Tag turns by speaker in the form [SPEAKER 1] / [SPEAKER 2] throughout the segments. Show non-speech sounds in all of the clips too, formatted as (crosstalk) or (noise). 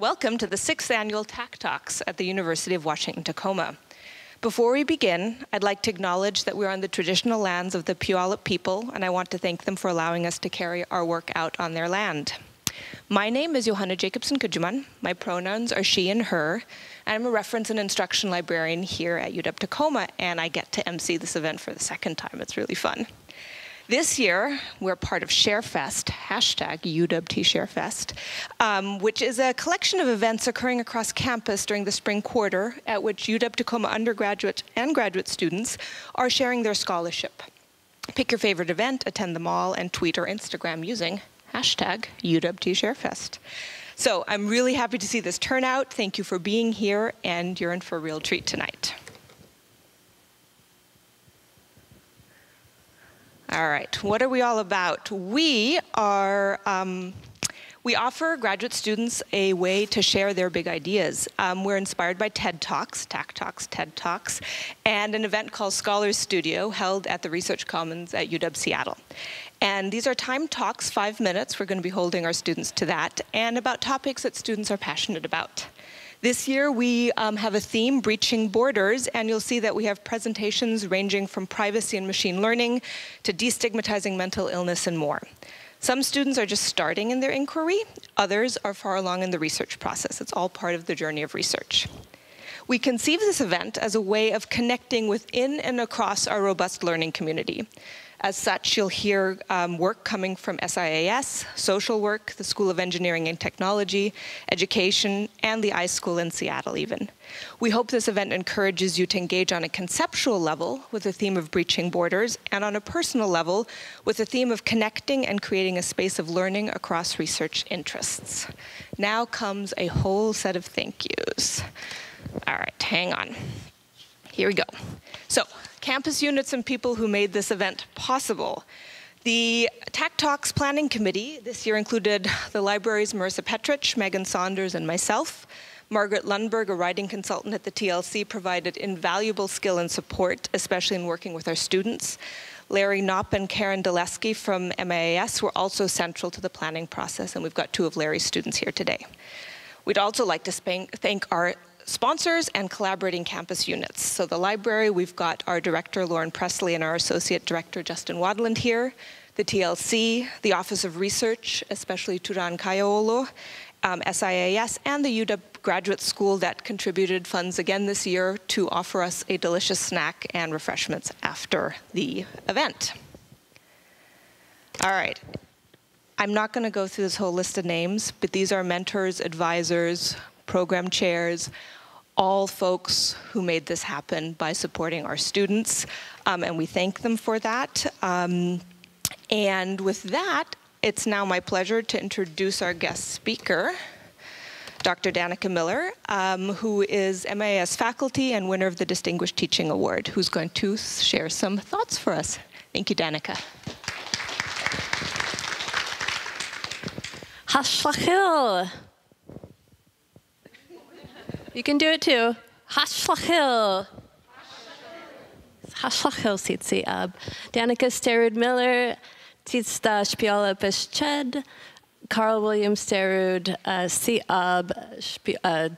[SPEAKER 1] Welcome to the sixth annual TAC Talks at the University of Washington-Tacoma. Before we begin, I'd like to acknowledge that we're on the traditional lands of the Puyallup people, and I want to thank them for allowing us to carry our work out on their land. My name is Johanna Jacobsen Kiciman. My pronouns are she and her. I'm a reference and instruction librarian here at UW-Tacoma, and I get to MC this event for the second time. It's really fun. This year, we're part of ShareFest, hashtag UWT ShareFest, um, which is a collection of events occurring across campus during the spring quarter at which UW-Tacoma undergraduate and graduate students are sharing their scholarship. Pick your favorite event, attend them all, and tweet or Instagram using hashtag UWT ShareFest. So I'm really happy to see this turnout. Thank you for being here, and you're in for a real treat tonight. All right, what are we all about? We are, um, we offer graduate students a way to share their big ideas. Um, we're inspired by TED Talks, TAC Talks, TED Talks, and an event called Scholars Studio held at the Research Commons at UW Seattle. And these are time talks, five minutes. We're going to be holding our students to that, and about topics that students are passionate about. This year we um, have a theme, Breaching Borders, and you'll see that we have presentations ranging from privacy and machine learning to destigmatizing mental illness and more. Some students are just starting in their inquiry, others are far along in the research process. It's all part of the journey of research. We conceive this event as a way of connecting within and across our robust learning community. As such, you'll hear um, work coming from SIAS, social work, the School of Engineering and Technology, education, and the iSchool in Seattle even. We hope this event encourages you to engage on a conceptual level with the theme of breaching borders and on a personal level with the theme of connecting and creating a space of learning across research interests. Now comes a whole set of thank yous. All right, hang on. Here we go. So campus units and people who made this event possible. The TAC Talks Planning Committee this year included the library's Marissa Petrich, Megan Saunders, and myself. Margaret Lundberg, a writing consultant at the TLC, provided invaluable skill and support, especially in working with our students. Larry Knopp and Karen Dulesky from MIAS were also central to the planning process, and we've got two of Larry's students here today. We'd also like to thank our sponsors and collaborating campus units. So the library, we've got our director, Lauren Pressley, and our associate director, Justin Wadland here. The TLC, the Office of Research, especially Turan Kayaoglu, um, SIAS, and the UW Graduate School that contributed funds again this year to offer us a delicious snack and refreshments after the event. All right. I'm not going to go through this whole list of names, but these are mentors, advisors, program chairs, all folks who made this happen by supporting our students, um, and we thank them for that. Um, and with that, it's now my pleasure to introduce our guest speaker, Dr. Danica Miller, um, who is MIAS faculty and winner of the Distinguished Teaching Award, who's going to share some thoughts for us. Thank you, Danica.
[SPEAKER 2] Hashlachil. You can do it too. Hashlachil. Hashlachil sitsi ab. Danica Sterud Miller, Titsta Spiola Ched, Carl William Sterud, uh, Si ab, uh,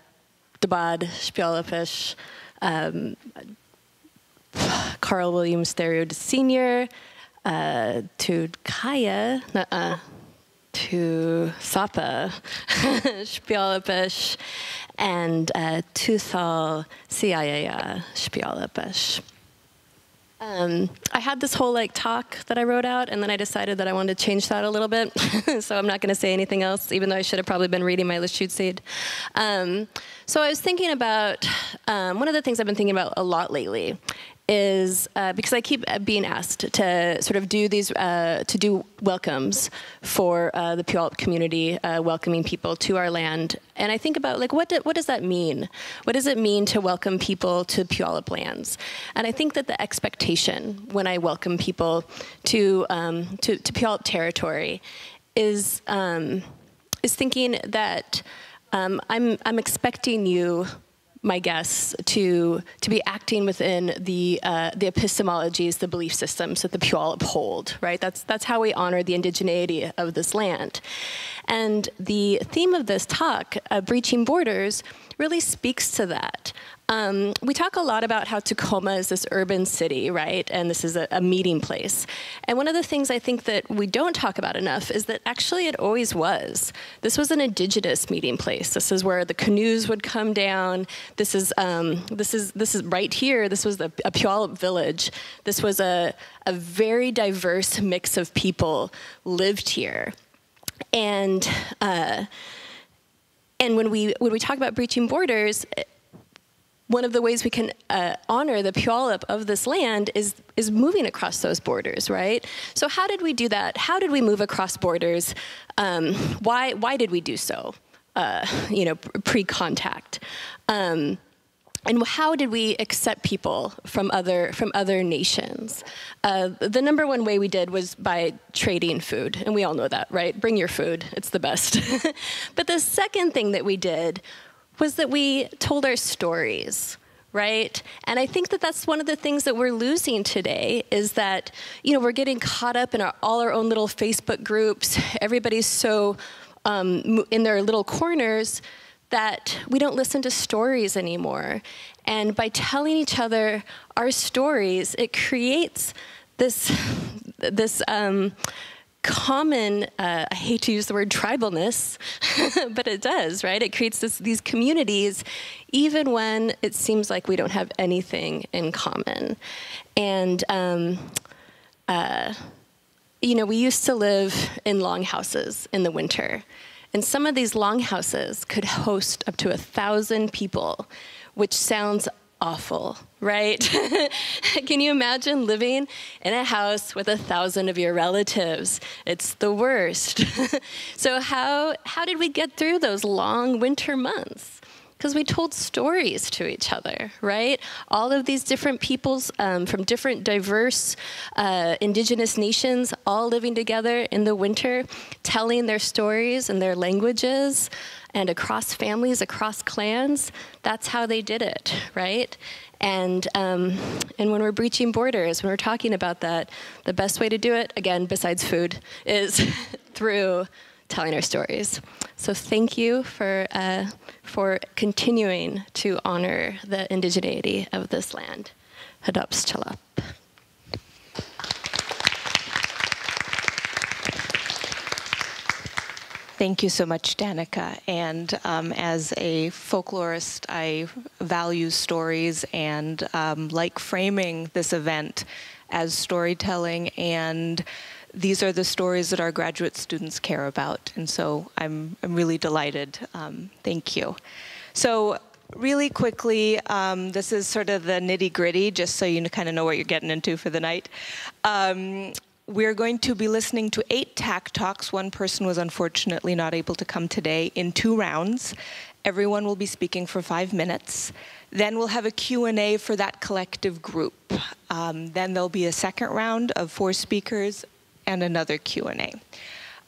[SPEAKER 2] Debad Spiolapish, um, Carl William Sterud Sr., Tud Kaya, uh, to Sapa, Spiolapish, and uh, Tuthal Siaya Spialapesh. Um, I had this whole like talk that I wrote out, and then I decided that I wanted to change that a little bit. (laughs) so I'm not going to say anything else, even though I should have probably been reading my Lashut Um, so I was thinking about um, one of the things I've been thinking about a lot lately is uh, because I keep uh, being asked to sort of do these, uh, to do welcomes for uh, the Puyallup community, uh, welcoming people to our land. And I think about like, what, do, what does that mean? What does it mean to welcome people to Puyallup lands? And I think that the expectation when I welcome people to, um, to, to Puyallup territory is, um, is thinking that um, I'm, I'm expecting you my guests to to be acting within the uh, the epistemologies, the belief systems that the Puyallup hold. Right. That's that's how we honor the indigeneity of this land. And the theme of this talk, uh, breaching borders, really speaks to that. Um, we talk a lot about how Tacoma is this urban city, right? And this is a, a, meeting place. And one of the things I think that we don't talk about enough is that actually it always was. This was an indigenous meeting place. This is where the canoes would come down. This is um, this is this is right here. This was the, a Puyallup village. This was a a very diverse mix of people lived here, and. Uh, and when we when we talk about breaching borders, one of the ways we can uh, honor the Puyallup of this land is is moving across those borders, right? So how did we do that? How did we move across borders? Um, why why did we do so? Uh, you know, pre-contact. Um, and how did we accept people from other from other nations? Uh, the number one way we did was by trading food, and we all know that, right? Bring your food; it's the best. (laughs) but the second thing that we did was that we told our stories right and i think that that's one of the things that we're losing today is that you know we're getting caught up in our, all our own little facebook groups everybody's so um, in their little corners that we don't listen to stories anymore and by telling each other our stories it creates this this um, common, uh, I hate to use the word tribalness, (laughs) but it does, right? It creates this, these communities even when it seems like we don't have anything in common. And, um, uh, you know, we used to live in longhouses in the winter. And some of these longhouses could host up to a thousand people, which sounds awful, right? (laughs) Can you imagine living in a house with a thousand of your relatives? It's the worst. (laughs) so, how, how did we get through those long winter months? Because we told stories to each other, right? All of these different peoples um, from different diverse uh, indigenous nations all living together in the winter, telling their stories and their languages and across families, across clans. That's how they did it, right? And um, and when we're breaching borders, when we're talking about that, the best way to do it, again, besides food, is (laughs) through telling our stories. So thank you for uh, for continuing to honor the indigeneity of this land. Hadops Chalap.
[SPEAKER 1] Thank you so much, Danica. And um, as a folklorist, I value stories and um, like framing this event as storytelling. And these are the stories that our graduate students care about. And so I'm, I'm really delighted. Um, thank you. So really quickly, um, this is sort of the nitty gritty, just so you kind of know what you're getting into for the night. Um, we're going to be listening to eight TAC talks. One person was unfortunately not able to come today in two rounds. Everyone will be speaking for five minutes. Then we'll have a Q&A for that collective group. Um, then there'll be a second round of four speakers and another Q&A.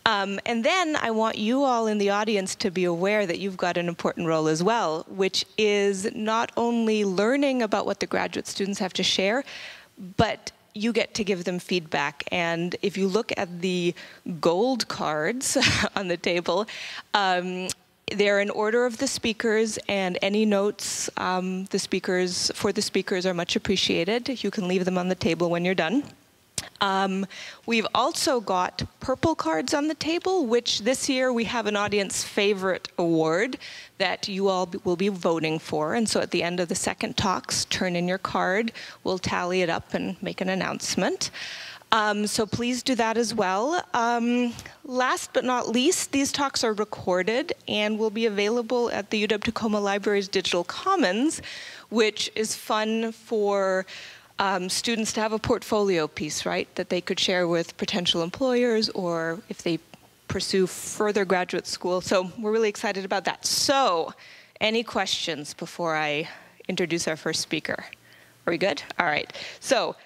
[SPEAKER 1] Um, and then I want you all in the audience to be aware that you've got an important role as well, which is not only learning about what the graduate students have to share, but you get to give them feedback. And if you look at the gold cards (laughs) on the table, um, they're in order of the speakers, and any notes um, the speakers for the speakers are much appreciated. You can leave them on the table when you're done. Um, we've also got purple cards on the table, which this year we have an audience favorite award that you all will be voting for. And so at the end of the second talks, turn in your card. We'll tally it up and make an announcement. Um, so please do that as well. Um, last but not least, these talks are recorded and will be available at the UW-Tacoma Library's Digital Commons, which is fun for um, students to have a portfolio piece, right, that they could share with potential employers or if they pursue further graduate school. So we're really excited about that. So, any questions before I introduce our first speaker? Are we good? All right. So,